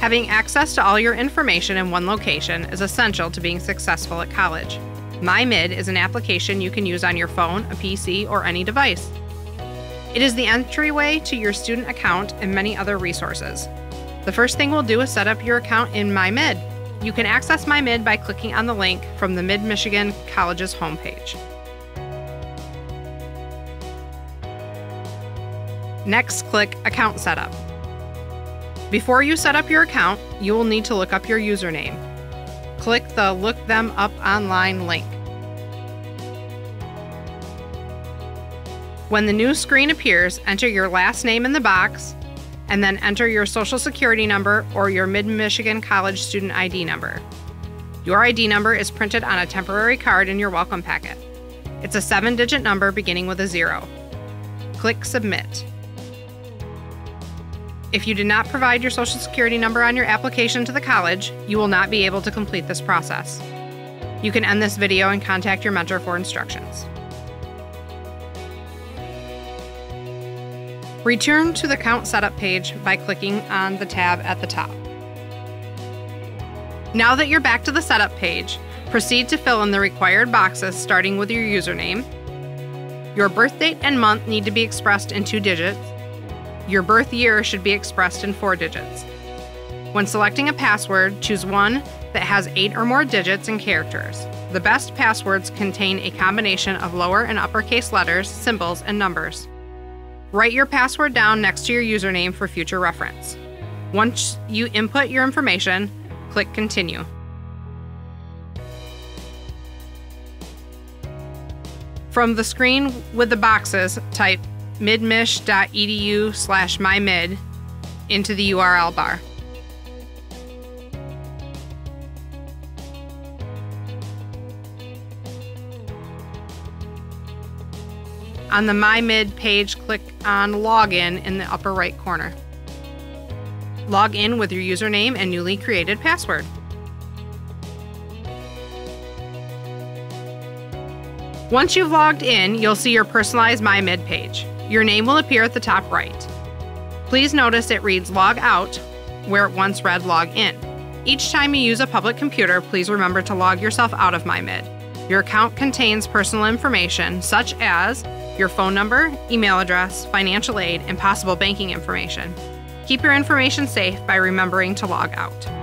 Having access to all your information in one location is essential to being successful at college. MyMid is an application you can use on your phone, a PC, or any device. It is the entryway to your student account and many other resources. The first thing we'll do is set up your account in MyMid. You can access MyMid by clicking on the link from the Mid Michigan College's homepage. Next, click Account Setup. Before you set up your account, you will need to look up your username. Click the Look Them Up Online link. When the new screen appears, enter your last name in the box and then enter your social security number or your Mid Michigan College student ID number. Your ID number is printed on a temporary card in your welcome packet. It's a seven digit number beginning with a zero. Click Submit. If you did not provide your social security number on your application to the college, you will not be able to complete this process. You can end this video and contact your mentor for instructions. Return to the account setup page by clicking on the tab at the top. Now that you're back to the setup page, proceed to fill in the required boxes starting with your username. Your birth date and month need to be expressed in two digits, your birth year should be expressed in four digits. When selecting a password, choose one that has eight or more digits and characters. The best passwords contain a combination of lower and uppercase letters, symbols, and numbers. Write your password down next to your username for future reference. Once you input your information, click Continue. From the screen with the boxes, type midmich.edu slash mymid into the URL bar. On the MyMid page, click on Login in the upper right corner. Log in with your username and newly created password. Once you've logged in, you'll see your personalized MyMid page. Your name will appear at the top right. Please notice it reads Log Out, where it once read Log In. Each time you use a public computer, please remember to log yourself out of MyMid. Your account contains personal information such as your phone number, email address, financial aid, and possible banking information. Keep your information safe by remembering to log out.